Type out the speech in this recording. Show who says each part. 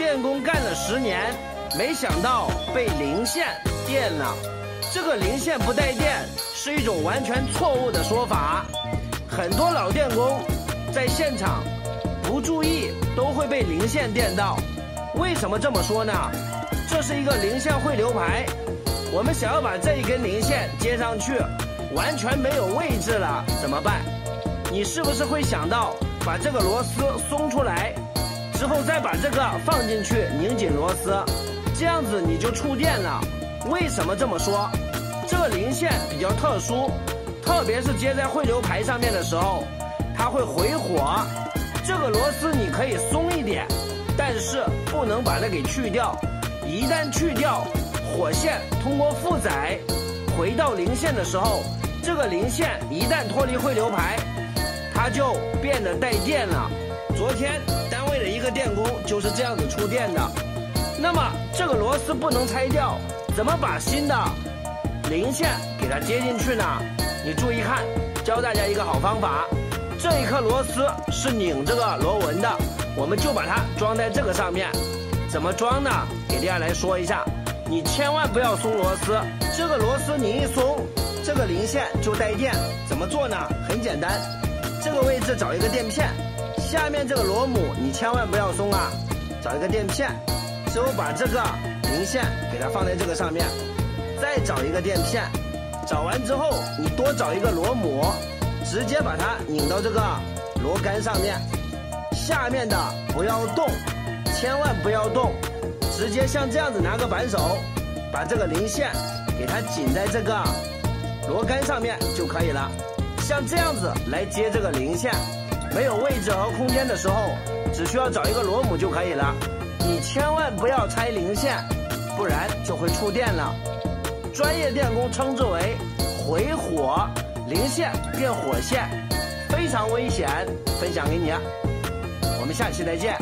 Speaker 1: 电工干了十年，没想到被零线电了。这个零线不带电是一种完全错误的说法。很多老电工在现场不注意都会被零线电到。为什么这么说呢？这是一个零线汇流排，我们想要把这一根零线接上去，完全没有位置了，怎么办？你是不是会想到把这个螺丝松出来，之后再把这个放进去拧紧螺丝，这样子你就触电了？为什么这么说？这个零线比较特殊，特别是接在汇流排上面的时候，它会回火。这个螺丝你可以松一点，但是不能把它给去掉。一旦去掉，火线通过负载回到零线的时候，这个零线一旦脱离汇流排，它就变得带电了。昨天电工就是这样子触电的。那么这个螺丝不能拆掉，怎么把新的零线给它接进去呢？你注意看，教大家一个好方法。这一颗螺丝是拧这个螺纹的，我们就把它装在这个上面。怎么装呢？给大家来说一下，你千万不要松螺丝，这个螺丝你一松，这个零线就带电。怎么做呢？很简单，这个位置找一个垫片，下面这个螺母你千万不要松啊，找一个垫片，之后把这个零线给它放在这个上面，再找一个垫片，找完之后你多找一个螺母，直接把它拧到这个螺杆上面，下面的不要动，千万不要动。直接像这样子拿个扳手，把这个零线给它紧在这个螺杆上面就可以了。像这样子来接这个零线，没有位置和空间的时候，只需要找一个螺母就可以了。你千万不要拆零线，不然就会触电了。专业电工称之为回火，零线变火线，非常危险。分享给你，我们下期再见。